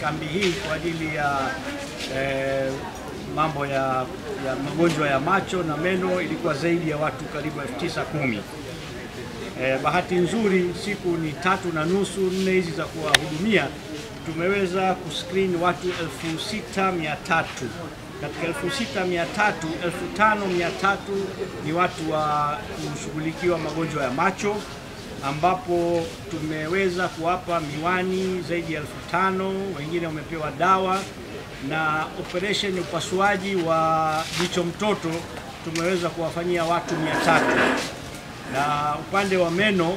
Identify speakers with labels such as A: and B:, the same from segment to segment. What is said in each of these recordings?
A: kambi hii kwa ajili ya eh, mambo ya, ya magonjwa ya macho na meno ilikuwa zaidi ya watu karibu elfu tisa kumi. Eh, bahati nzuri siku ni tatu na nusu nne hizi za kuwahudumia tumeweza kuscreen watu elfu sita mia tatu katika elfu sita mia tatu elfu tano mia tatu ni watu wa kushughulikiwa magonjwa ya macho ambapo tumeweza kuwapa miwani zaidi ya elfu tano wengine wamepewa dawa na operation ya upasuaji wa jicho mtoto tumeweza kuwafanyia watu mia tatu. Na upande wa meno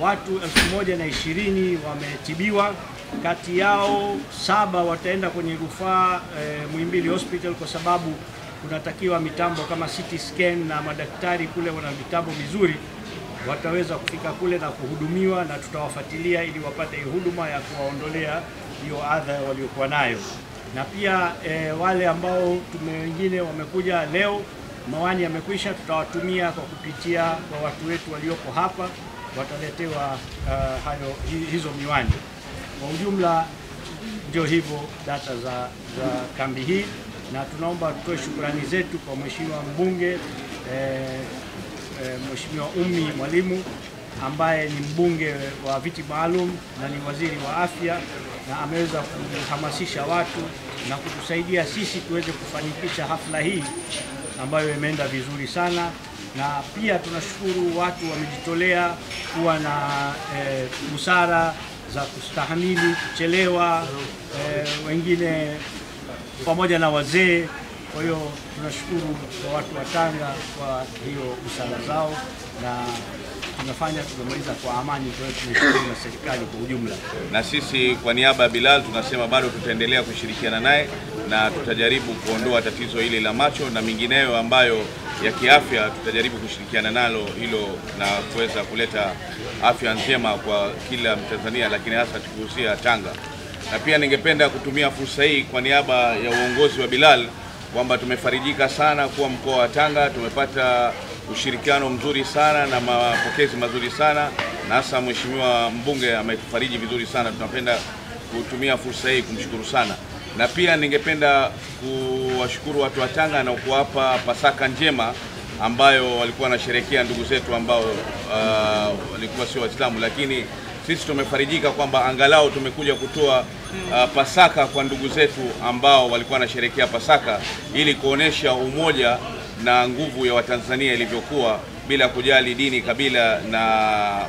A: watu elfu moja na ishirini wametibiwa, kati yao saba wataenda kwenye rufaa e, Muhimbili Hospital kwa sababu kunatakiwa mitambo kama CT scan na madaktari kule wana mitambo mizuri, wataweza kufika kule na kuhudumiwa, na tutawafuatilia ili wapate huduma ya kuwaondolea hiyo adha waliokuwa nayo, na pia e, wale ambao tume wengine wamekuja leo mawani yamekwisha, tutawatumia kwa kupitia kwa watu wetu walioko hapa, wataletewa uh, hayo hizo miwani. Kwa ujumla ndio hivyo data za, za kambi hii, na tunaomba tutoe shukrani zetu kwa mheshimiwa mbunge eh, eh, mheshimiwa Umi Mwalimu ambaye ni mbunge wa viti maalum na ni waziri wa afya na ameweza kuhamasisha watu na kutusaidia sisi tuweze kufanikisha hafla hii ambayo imeenda vizuri sana, na pia tunashukuru watu wamejitolea kuwa na eh, busara za kustahamili kuchelewa, eh, wengine pamoja na wazee. Kwa hiyo tunashukuru kwa watu wa Tanga kwa hiyo busara zao, na tunafanya tumemaliza kwa amani. Na serikali kwa ujumla.
B: na sisi kwa niaba ya Bilal tunasema bado tutaendelea kushirikiana naye na tutajaribu kuondoa tatizo hili la macho na mingineyo ambayo ya kiafya, tutajaribu kushirikiana nalo hilo na kuweza kuleta afya njema kwa kila Mtanzania, lakini hasa tukihusia Tanga. Na pia ningependa kutumia fursa hii kwa niaba ya uongozi wa Bilal kwamba tumefarijika sana kuwa mkoa wa Tanga tumepata ushirikiano mzuri sana na mapokezi mazuri sana na hasa mheshimiwa mbunge ametufariji vizuri sana. Tunapenda kutumia fursa hii kumshukuru sana, na pia ningependa kuwashukuru watu wa Tanga na kuwapa Pasaka njema ambayo walikuwa wanasherehekea ndugu zetu ambao uh, walikuwa sio Waislamu, lakini sisi tumefarijika kwamba angalau tumekuja kutoa uh, Pasaka kwa ndugu zetu ambao walikuwa wanasherehekea Pasaka ili kuonesha umoja na nguvu ya Watanzania ilivyokuwa bila kujali dini, kabila na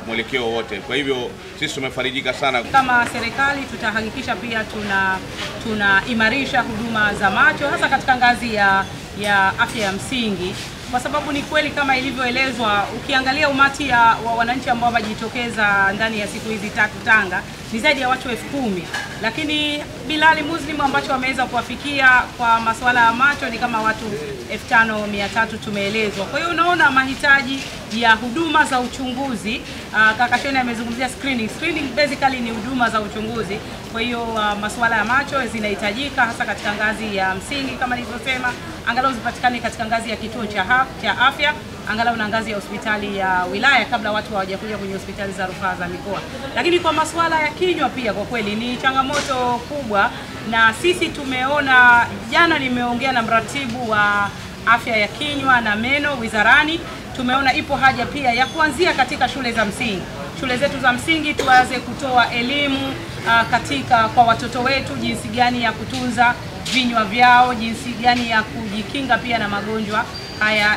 B: mwelekeo wote. Kwa hivyo sisi tumefarijika sana.
C: Kama serikali tutahakikisha pia tuna tunaimarisha huduma za macho hasa katika ngazi ya, ya afya ya msingi, kwa sababu ni kweli kama ilivyoelezwa, ukiangalia umati ya, wa wananchi ambao wamejitokeza ndani ya siku hizi tatu Tanga ni zaidi ya watu elfu kumi lakini Bilali Muslim ambacho wameweza kuwafikia kwa masuala ya macho ni kama watu elfu tano mia tatu tumeelezwa. Kwa hiyo unaona mahitaji ya huduma za uchunguzi. Uh, kaka Sheni amezungumzia screening. Screening basically ni huduma za uchunguzi. Kwa hiyo uh, masuala ya macho zinahitajika hasa katika ngazi ya msingi kama nilivyosema, angalau zipatikane katika ngazi ya kituo cha, cha afya angalau na ngazi ya hospitali ya wilaya kabla watu hawajakuja kwenye hospitali za rufaa za mikoa. Lakini kwa masuala ya kinywa pia kwa kweli ni changamoto kubwa, na sisi tumeona jana, nimeongea na mratibu wa afya ya kinywa na meno wizarani, tumeona ipo haja pia ya kuanzia katika shule za msingi shule zetu za msingi tuanze kutoa elimu uh, katika kwa watoto wetu jinsi gani ya kutunza vinywa vyao, jinsi gani ya kujikinga pia na magonjwa haya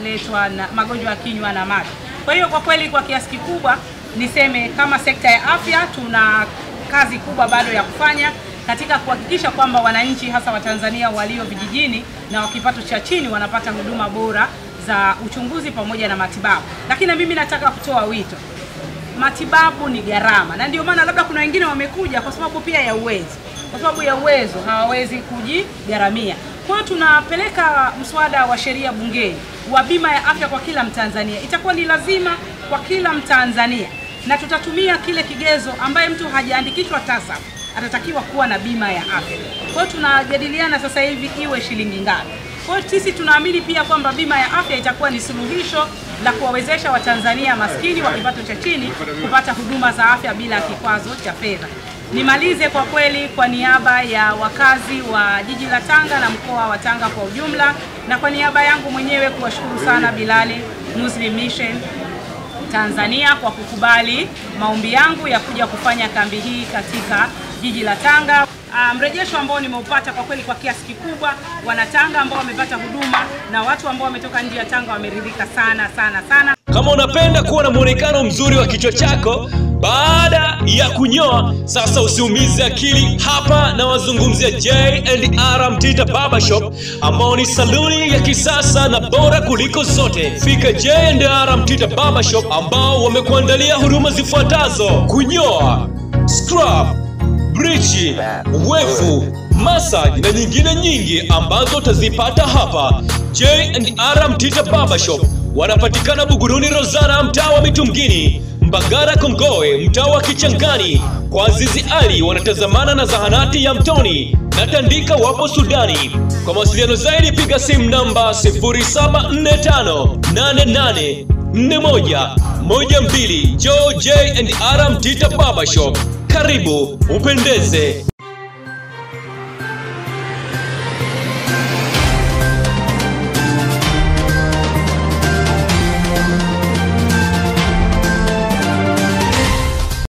C: yanayoletwa na magonjwa ya kinywa na macho. Kwa hiyo kwa kweli, kwa kiasi kikubwa niseme kama sekta ya afya tuna kazi kubwa bado ya kufanya katika kuhakikisha kwamba wananchi hasa Watanzania walio vijijini na wa kipato cha chini wanapata huduma bora za uchunguzi pamoja na matibabu. Lakini mimi nataka kutoa wito, matibabu ni gharama, na ndio maana labda kuna wengine wamekuja kwa sababu pia ya uwezo, kwa sababu ya uwezo hawawezi kujigharamia. Kwa tunapeleka mswada wa sheria bungeni wa bima ya afya kwa kila Mtanzania. Itakuwa ni lazima kwa kila Mtanzania, na tutatumia kile kigezo ambaye mtu hajaandikishwa TASAF atatakiwa kuwa na bima ya afya. Kwa hiyo tunajadiliana sasa hivi iwe shilingi ngapi. Kwa hiyo sisi tunaamini pia kwamba bima ya afya itakuwa ni suluhisho la kuwawezesha Watanzania maskini wa kipato cha chini kupata huduma za afya bila kikwazo cha fedha. Nimalize kwa kweli kwa niaba ya wakazi wa jiji la Tanga na mkoa wa Tanga kwa ujumla, na kwa niaba yangu mwenyewe kuwashukuru sana Bilali Muslim Mission Tanzania kwa kukubali maombi yangu ya kuja kufanya kambi hii katika jiji la Tanga. Mrejesho Mrejesho ambao nimeupata kwa kweli kwa kiasi kikubwa, wanatanga ambao wamepata huduma na watu ambao wametoka nje ya Tanga wameridhika sana sana sana.
D: Kama unapenda kuwa na muonekano mzuri wa kichwa chako baada ya kunyoa, sasa usiumize akili. Hapa na wazungumzia J&R Mtita Barbershop ambao ni saluni ya kisasa na bora kuliko zote. Fika J&R Mtita Barbershop ambao wamekuandalia huduma zifuatazo: kunyoa, scrub, brichi, wefu, massage na nyingine nyingi ambazo utazipata hapa J&R Mtita Barbershop. Wanapatikana Buguruni Rozana, mtaa wa Mitungini, Mbagara kongoe mtaa wa Kichangani. Kwa Azizi Ali wanatazamana na zahanati ya Mtoni na Tandika wapo Sudani. Kwa mawasiliano zaidi piga simu namba 0745884112 Joe Aram Mtita Barbershop. Karibu upendeze.